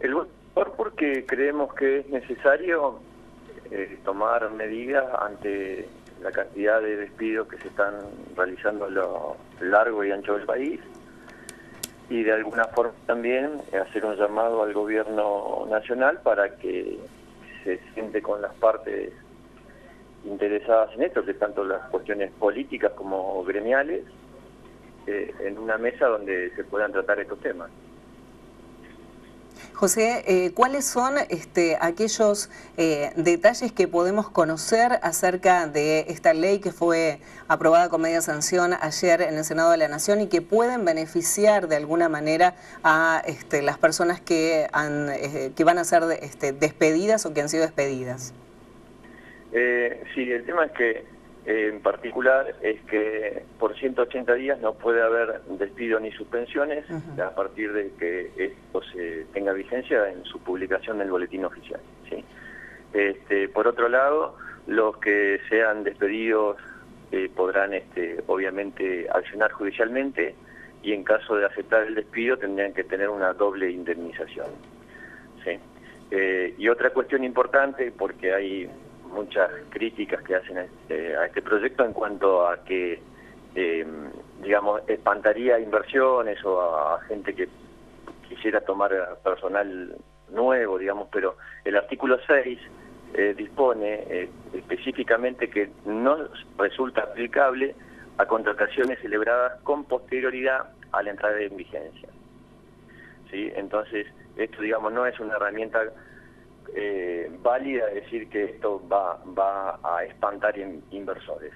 El voto porque creemos que es necesario eh, tomar medidas ante la cantidad de despidos que se están realizando a lo largo y ancho del país y de alguna forma también hacer un llamado al gobierno nacional para que se siente con las partes interesadas en esto, que tanto las cuestiones políticas como gremiales, eh, en una mesa donde se puedan tratar estos temas. José, eh, ¿cuáles son este, aquellos eh, detalles que podemos conocer acerca de esta ley que fue aprobada con media sanción ayer en el Senado de la Nación y que pueden beneficiar de alguna manera a este, las personas que, han, eh, que van a ser este, despedidas o que han sido despedidas? sí, el tema es que en particular es que por 180 días no puede haber despido ni suspensiones a partir de que esto se tenga vigencia en su publicación en el boletín oficial. ¿sí? Este, por otro lado, los que sean despedidos eh, podrán este, obviamente accionar judicialmente y en caso de aceptar el despido tendrían que tener una doble indemnización. ¿sí? Eh, y otra cuestión importante, porque hay muchas críticas que hacen a este, este proyecto en cuanto a que, eh, digamos, espantaría inversiones o a, gente que quisiera tomar personal nuevo, digamos, pero el artículo 6 eh, dispone eh, específicamente que no resulta aplicable a contrataciones celebradas con posterioridad a la entrada en vigencia. ¿Sí? Entonces, esto, digamos, no es una herramienta eh, válida decir que esto va, va a espantar inversores.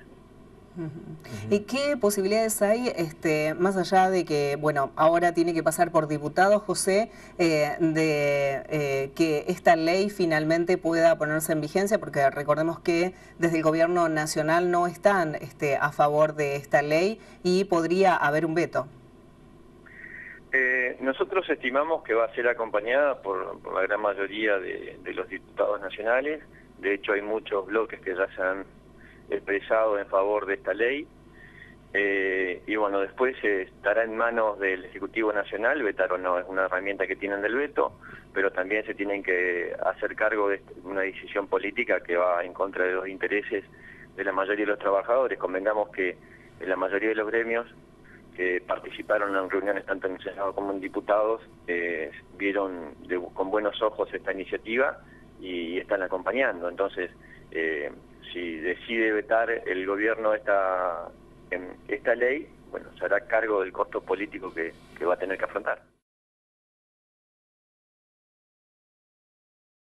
¿Y qué posibilidades hay, este, más allá de que, bueno, ahora tiene que pasar por diputado, José, eh, de eh, que esta ley finalmente pueda ponerse en vigencia? Porque recordemos que desde el gobierno nacional no están este, a favor de esta ley y podría haber un veto. Eh, nosotros estimamos que va a ser acompañada por, la gran mayoría de, los diputados nacionales. De hecho, hay muchos bloques que ya se han expresado en favor de esta ley. Eh, y bueno, después estará en manos del Ejecutivo Nacional, vetar o no, es una herramienta que tienen del veto, pero también se tienen que hacer cargo de una decisión política que va en contra de los intereses de la mayoría de los trabajadores. Convengamos que en la mayoría de los gremios que participaron en reuniones tanto en el Senado como en diputados eh, vieron con buenos ojos esta iniciativa y, están acompañando. Entonces, eh, si decide vetar el gobierno esta, esta ley, bueno, se hará cargo del costo político que va a tener que afrontar.